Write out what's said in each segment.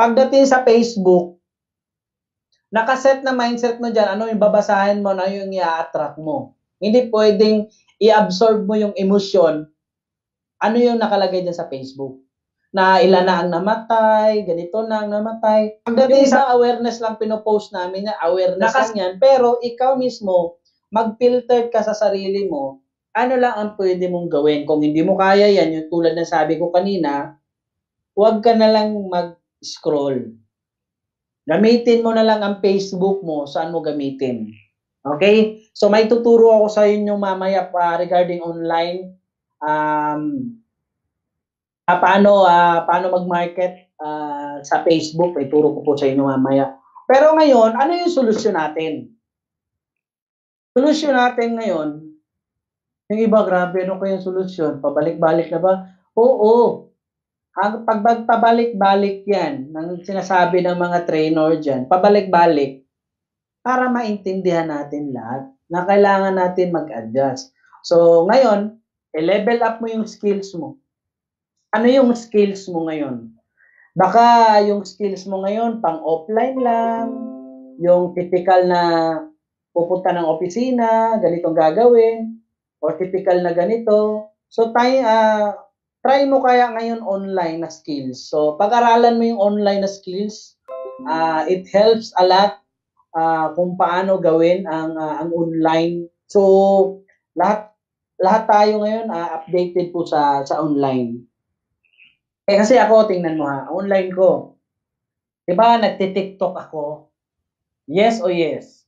Pagdating sa Facebook, nakaset na mindset mo dyan, ano yung babasahin mo na yung i-attract mo. Hindi pwedeng i-absorb mo yung emosyon, ano yung nakalagay dyan sa Facebook. Na ilan na ang namatay, ganito na ang namatay. Pagdating sa awareness lang pinopost namin, na awareness Nakas- lang yan. Pero ikaw mismo, mag-filter ka sa sarili mo, ano lang ang pwede mong gawin. Kung hindi mo kaya yan, yung tulad na sabi ko kanina, huwag ka na lang mag-scroll. Gamitin mo na lang ang Facebook mo, saan mo gamitin. Okay? So may tuturo ako sa inyo mamaya pa regarding online um uh, paano uh, paano mag-market uh, sa Facebook, may turo ko po sa inyo mamaya. Pero ngayon, ano yung solusyon natin? Solusyon natin ngayon, yung iba, grabe, ano kaya yung solusyon? Pabalik-balik na ba? Oo. Ang pagpabalik-balik yan, ng sinasabi ng mga trainer dyan, pabalik-balik, para maintindihan natin lahat na kailangan natin mag-adjust. So, ngayon, i-level up mo yung skills mo. Ano yung skills mo ngayon? Baka yung skills mo ngayon, pang offline lang, yung typical na pupunta ng opisina, ganitong gagawin, o typical na ganito. So, tayo, uh, try mo kaya ngayon online na skills. So, pag-aralan mo yung online na skills, uh, it helps a lot uh, kung paano gawin ang uh, ang online. So lahat lahat tayo ngayon uh, updated po sa sa online. Eh kasi ako tingnan mo ha, online ko. 'Di ba nagti-TikTok ako? Yes o yes?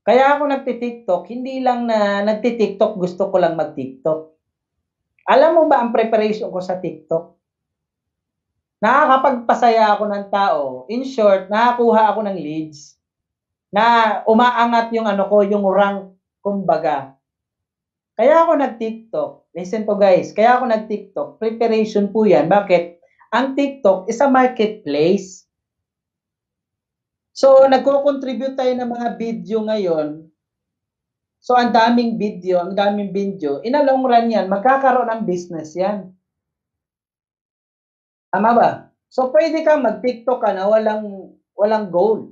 Kaya ako nagti-TikTok, hindi lang na nagti-TikTok, gusto ko lang mag-TikTok. Alam mo ba ang preparation ko sa TikTok? nakakapagpasaya ako ng tao. In short, nakakuha ako ng leads na umaangat yung ano ko, yung rank, kumbaga. Kaya ako nag-TikTok. Listen to guys, kaya ako nag-TikTok. Preparation po yan. Bakit? Ang TikTok is a marketplace. So, nagko-contribute tayo ng mga video ngayon. So, ang daming video, ang daming video. In a long run yan, magkakaroon ng business yan. Tama ba? So pwede ka mag-TikTok ka na walang walang goal.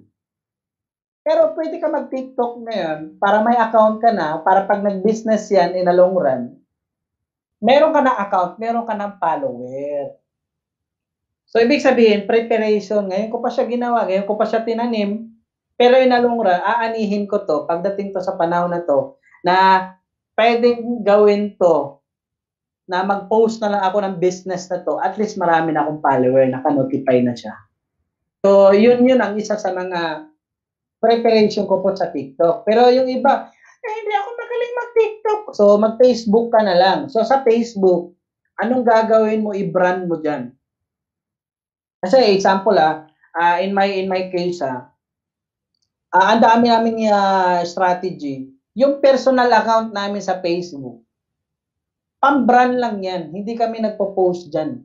Pero pwede ka mag-TikTok ngayon para may account ka na, para pag nag-business yan in a long run, meron ka na account, meron ka ng follower. So, ibig sabihin, preparation, ngayon ko pa siya ginawa, ngayon ko pa siya tinanim, pero in a long run, aanihin ko to, pagdating to sa panahon na to, na pwedeng gawin to na mag-post na lang ako ng business na to, at least marami na akong follower, naka-notify na siya. So, yun yun ang isa sa mga preparation ko po sa TikTok. Pero yung iba, eh, hindi ako magaling mag-TikTok. So, mag-Facebook ka na lang. So, sa Facebook, anong gagawin mo, i-brand mo dyan? Kasi, example ah, uh, in my in my case ah, uh, ang dami namin uh, strategy. Yung personal account namin sa Facebook, Pang-brand lang yan. Hindi kami nagpo-post dyan.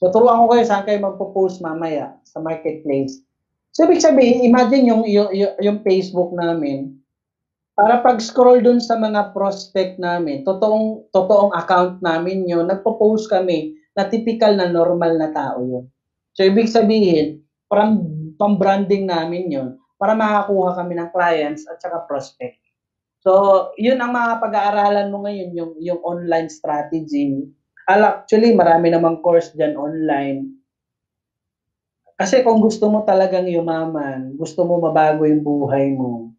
So, turuan ko kayo saan kayo magpo-post mamaya sa marketplace. So, ibig sabihin, imagine yung, yung, yung Facebook namin, para pag-scroll dun sa mga prospect namin, totoong, totoong account namin yun, nagpo-post kami na typical na normal na tao yun. So, ibig sabihin, parang pang-branding namin yun para makakuha kami ng clients at saka prospect. So, yun ang mga pag-aaralan mo ngayon, yung, yung online strategy. Actually, marami namang course dyan online. Kasi kung gusto mo talagang yumaman, gusto mo mabago yung buhay mo,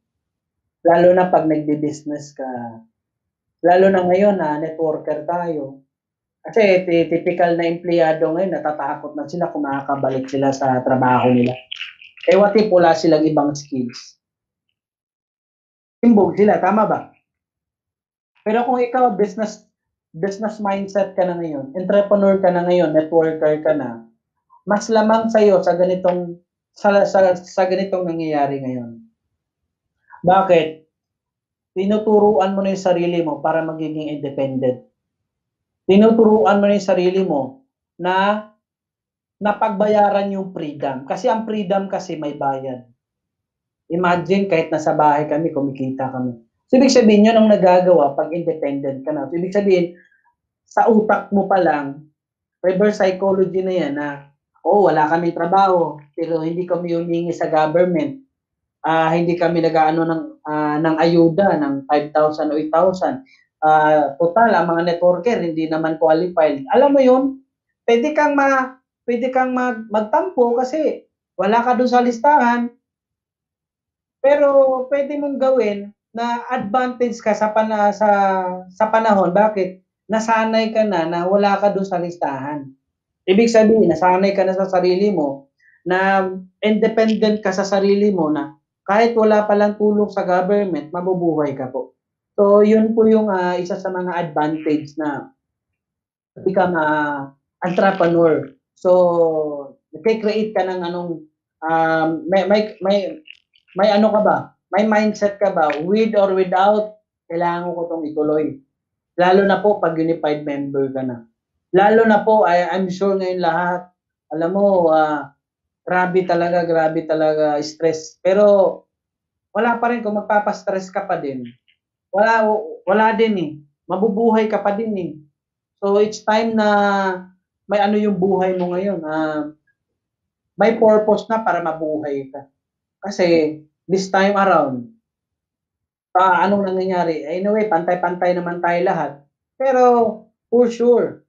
lalo na pag nagbe-business ka, lalo na ngayon na networker tayo. Kasi typical na empleyado ngayon, natatakot na sila kung sila sa trabaho nila. Eh, what if wala silang ibang skills? timbog sila, tama ba? Pero kung ikaw business business mindset ka na ngayon, entrepreneur ka na ngayon, networker ka na, mas lamang sa iyo sa ganitong sa, sa, sa ganitong nangyayari ngayon. Bakit? Tinuturuan mo na yung sarili mo para magiging independent. Tinuturuan mo na yung sarili mo na napagbayaran yung freedom. Kasi ang freedom kasi may bayad. Imagine kahit nasa bahay kami, kumikita kami. So, ibig sabihin, yun ang nagagawa pag independent ka na. So, ibig sabihin, sa utak mo pa lang, reverse psychology na yan na, oh, wala kaming trabaho, pero hindi kami humingi sa government. Uh, hindi kami nag-ano ng, uh, ng ayuda ng 5,000 o 8,000. Uh, total, ang mga networker hindi naman qualified. Alam mo yun, pwede kang ma pwede kang mag, magtampo kasi wala ka doon sa listahan. Pero pwede mong gawin na advantage ka sa pana, sa sa panahon. Bakit? Nasanay ka na na wala ka doon sa listahan. Ibig sabihin, nasanay ka na sa sarili mo na independent ka sa sarili mo na kahit wala pa lang tulong sa government, mabubuhay ka po. So, yun po yung uh, isa sa mga advantage na become uh, entrepreneur. So, nag-create ka ng anong um, may, may, may, may ano ka ba? May mindset ka ba? With or without, kailangan ko itong ituloy. Lalo na po pag unified member ka na. Lalo na po, I, I'm sure ngayon lahat, alam mo, uh, grabe talaga, grabe talaga stress. Pero wala pa rin kung magpapastress ka pa din. Wala, wala din eh. Mabubuhay ka pa din eh. So it's time na may ano yung buhay mo ngayon. Uh, may purpose na para mabuhay ka. Kasi this time around, pa anong nangyayari? Anyway, pantay-pantay naman tayo lahat. Pero for sure,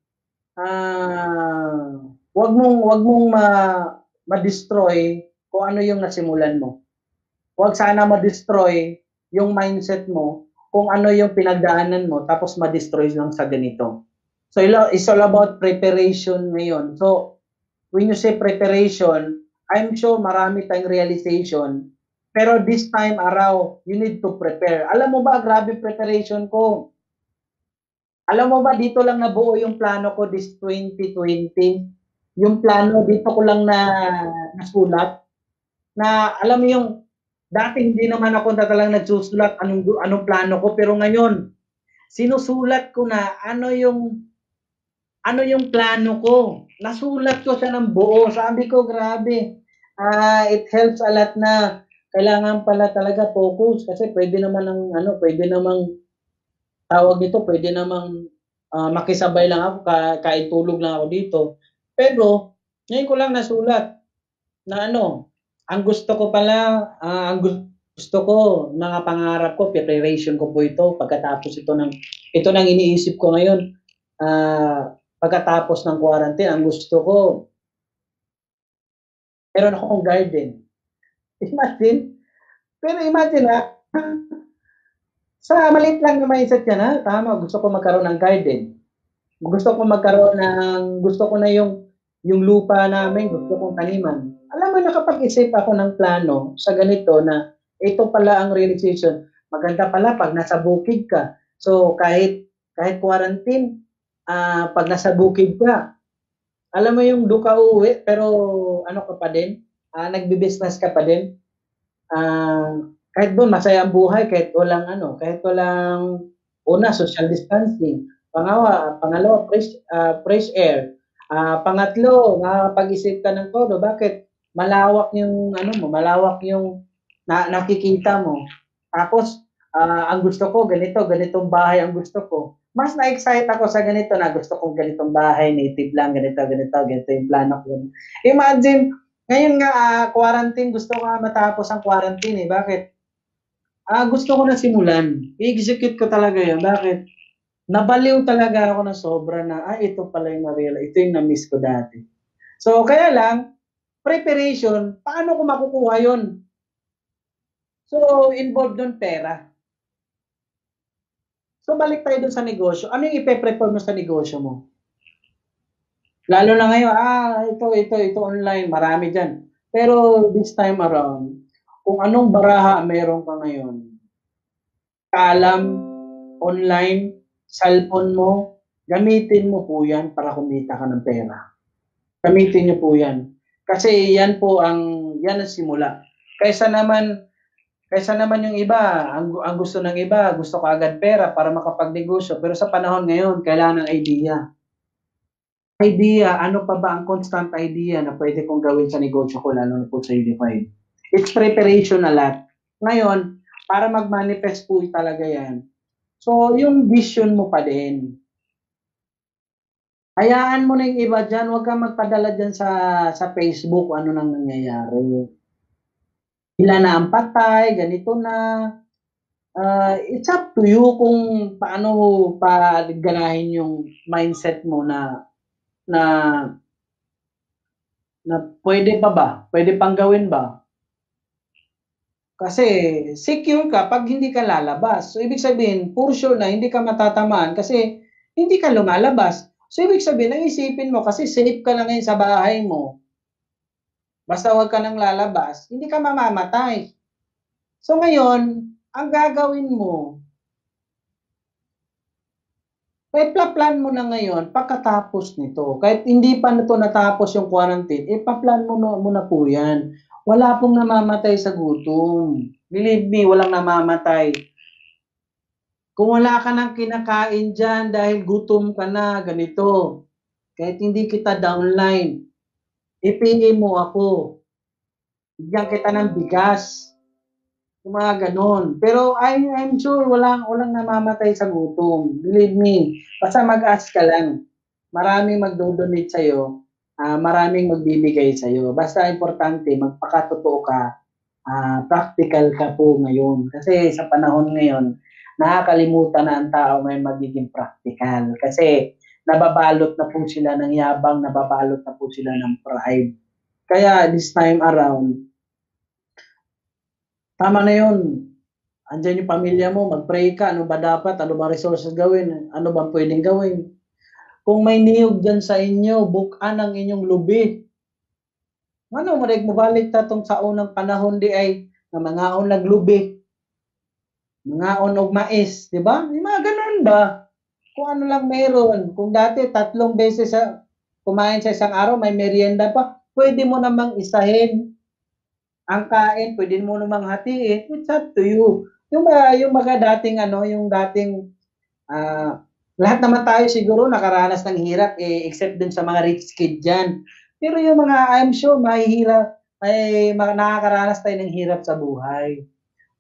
uh, wag mong wag mong ma ma-destroy kung ano yung nasimulan mo. Wag sana ma-destroy yung mindset mo kung ano yung pinagdaanan mo tapos ma-destroy lang sa ganito. So it's all about preparation ngayon. So when you say preparation, I'm sure marami tayong realization. Pero this time around, you need to prepare. Alam mo ba, grabe preparation ko. Alam mo ba, dito lang nabuo yung plano ko this 2020. Yung plano, dito ko lang na nasulat. Na, alam mo yung, dati hindi naman ako talagang nagsusulat anong, anong plano ko. Pero ngayon, sinusulat ko na ano yung ano yung plano ko. Nasulat ko siya ng buo. Sabi ko, grabe. Uh, it helps a lot na kailangan pala talaga focus kasi pwede naman ng ano, pwede namang tawag nito, pwede namang uh, makisabay lang ako, ka, kaitulog lang ako dito. Pero, ngayon ko lang nasulat na ano, ang gusto ko pala, uh, ang gusto ko, mga pangarap ko, preparation ko po ito pagkatapos ito ng ito nang iniisip ko ngayon. Uh, pagkatapos ng quarantine, ang gusto ko, meron akong garden. Imagine, pero imagine ha, sa maliit lang na mindset ka na, tama, gusto ko magkaroon ng garden. Gusto ko magkaroon ng, gusto ko na yung, yung lupa namin, gusto kong taniman. Alam mo, nakapag-isip ako ng plano sa ganito na ito pala ang realization. Maganda pala pag nasa bukid ka. So, kahit kahit quarantine, uh, pag nasa bukid ka, alam mo yung duka uwi, pero ano ka pa din, uh, nagbi-business ka pa din. Uh, kahit doon, masaya ang buhay, kahit walang ano, kahit walang, una, social distancing. Pangawa, pangalawa, fresh, uh, fresh air. Uh, pangatlo, nakapag-isip ka ng todo. Bakit? Malawak yung, ano mo, malawak yung na, nakikita mo. Tapos, uh, ang gusto ko, ganito, ganitong bahay ang gusto ko mas na-excite ako sa ganito na gusto kong ganitong bahay, native lang, ganito, ganito, ganito yung plano ko. Imagine, ngayon nga, uh, quarantine, gusto ko matapos ang quarantine eh. Bakit? Ah, uh, gusto ko na simulan. I-execute ko talaga yun. Bakit? Nabaliw talaga ako na sobra na, ah, ito pala yung na-realize. Ito yung na-miss ko dati. So, kaya lang, preparation, paano ko makukuha yun? So, involved doon pera. So balik tayo dun sa negosyo. Ano yung ipe-prepare mo sa negosyo mo? Lalo na ngayon, ah, ito, ito, ito online, marami dyan. Pero this time around, kung anong baraha meron ka ngayon, kalam, online, cellphone mo, gamitin mo po yan para kumita ka ng pera. Gamitin niyo po yan. Kasi yan po ang, yan ang simula. Kaysa naman, Kaysa naman yung iba, ang, ang gusto ng iba, gusto ko agad pera para makapagnegosyo. Pero sa panahon ngayon, kailangan ng idea. Idea, ano pa ba ang constant idea na pwede kong gawin sa negosyo ko, lalo na po sa Unified? It's preparation na lot. Ngayon, para mag-manifest po talaga yan. So, yung vision mo pa din. Hayaan mo na yung iba dyan. Huwag kang magpadala dyan sa, sa Facebook ano nang nangyayari. Sila na ang patay, ganito na. Uh, it's up to you kung paano pa ganahin yung mindset mo na na na pwede pa ba? Pwede pang gawin ba? Kasi secure ka pag hindi ka lalabas. So ibig sabihin, for sure na hindi ka matatamaan kasi hindi ka lumalabas. So, ibig sabihin, ang isipin mo, kasi safe ka lang ngayon sa bahay mo, basta huwag ka nang lalabas, hindi ka mamamatay. So, ngayon, ang gagawin mo, kahit plan mo na ngayon, pagkatapos nito, kahit hindi pa na ito natapos yung quarantine, eh, pa-plan mo na, mo po yan. Wala pong namamatay sa gutom. Believe me, walang namamatay kung wala ka nang kinakain dyan dahil gutom ka na, ganito, kahit hindi kita downline, ipili mo ako. Bigyan kita ng bigas. Yung mga ganon. Pero I, I'm sure walang, walang namamatay sa gutom. Believe me. Basta mag-ask ka lang. Maraming magdo-donate sa'yo. Uh, maraming magbibigay sa'yo. Basta importante, magpakatotoo ka. Uh, practical ka po ngayon. Kasi sa panahon ngayon, nakakalimutan na ang tao may magiging practical. Kasi nababalot na po sila ng yabang, nababalot na po sila ng pride. Kaya this time around, tama na yun. Andiyan yung pamilya mo, mag-pray ka, ano ba dapat, ano ba resources gawin, ano ba pwedeng gawin. Kung may niyog dyan sa inyo, bukan ang inyong lubi. Ano, marig mo balik tatong sa unang panahon di ay na mga on naglubi mga onog mais, di ba? Mga ganun ba? Kung ano lang meron. Kung dati tatlong beses sa kumain sa isang araw, may merienda pa, pwede mo namang isahin ang kain, pwede mo namang hatiin. It's up to you. Yung, uh, yung mga dating ano, yung dating uh, lahat naman tayo siguro nakaranas ng hirap eh, except dun sa mga rich kid dyan. Pero yung mga, I'm sure, mahihirap, may mga nakakaranas tayo ng hirap sa buhay.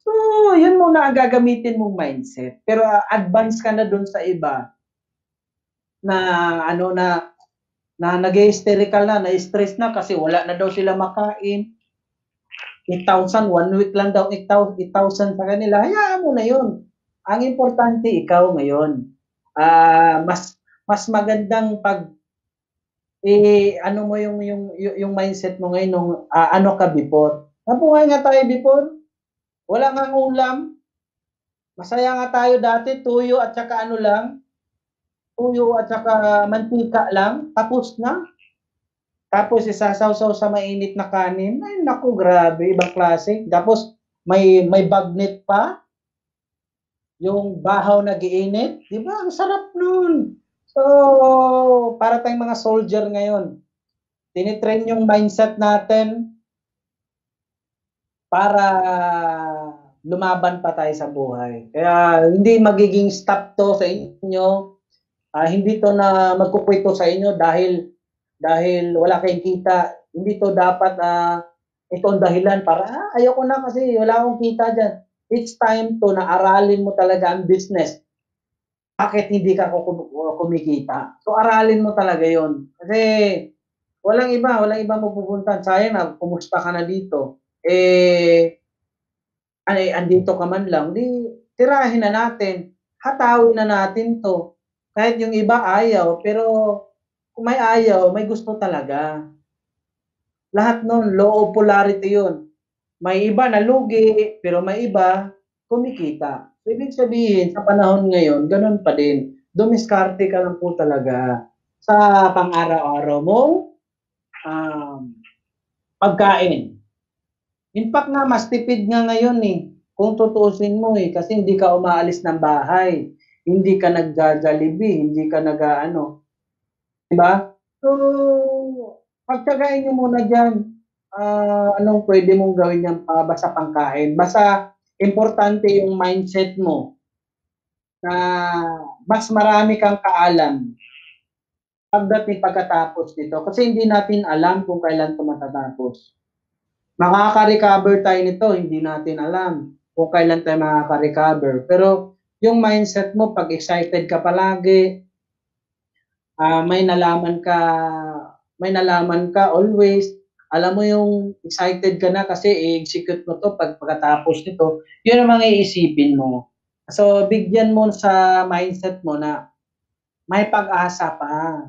So, yun muna ang gagamitin mong mindset. Pero uh, advance ka na doon sa iba na ano na na nag-hysterical na, na-stress na kasi wala na daw sila makain. 8,000, one week lang daw 8,000 sa kanila. Hayaan mo na yun. Ang importante, ikaw ngayon. Uh, mas mas magandang pag eh, ano mo yung yung yung mindset mo ngayon nung uh, ano ka before. Nabuhay nga tayo before. Wala nga ulam. Masaya nga tayo dati, tuyo at saka ano lang, tuyo at saka mantika lang, tapos na. Tapos isasawsaw sa mainit na kanin. Ay naku, grabe, ibang klase. Tapos may may bagnet pa. Yung bahaw na giinit, 'di ba? Ang sarap noon. So, para tayong mga soldier ngayon. Tinitrain yung mindset natin para lumaban pa tayo sa buhay. Kaya hindi magiging stop to sa inyo. Uh, hindi to na magkukwento sa inyo dahil dahil wala kayong kita. Hindi to dapat uh, ito ang dahilan para ah, ayoko na kasi wala akong kita diyan. It's time to na aralin mo talaga ang business. Bakit hindi ka kumikita? So aralin mo talaga 'yon. Kasi walang iba, walang iba mo pupuntahan. Sayang na kumusta ka na dito eh, ay, andito ka man lang, di tirahin na natin, hatawin na natin to. Kahit yung iba ayaw, pero kung may ayaw, may gusto talaga. Lahat nun, low polarity yun. May iba na lugi, pero may iba kumikita. So, ibig sabihin, sa panahon ngayon, ganun pa din. Dumiskarte ka lang po talaga sa pang-araw-araw mong um, pagkain. In fact nga, mas tipid nga ngayon eh. Kung tutuusin mo eh, kasi hindi ka umaalis ng bahay. Hindi ka nagja-jollibee, hindi ka nag-ano. Diba? So, pagtsagain nyo muna dyan. Uh, anong pwede mong gawin yan pa ba sa pangkain? Basta, importante yung mindset mo na mas marami kang kaalam pagdating pagkatapos nito. Kasi hindi natin alam kung kailan ito matatapos. Makaka-recover tayo nito, hindi natin alam kung kailan tayo makaka-recover. Pero yung mindset mo, pag excited ka palagi, uh, may nalaman ka, may nalaman ka always, alam mo yung excited ka na kasi i-execute mo to pag pagkatapos nito, yun ang mga iisipin mo. So, bigyan mo sa mindset mo na may pag-asa pa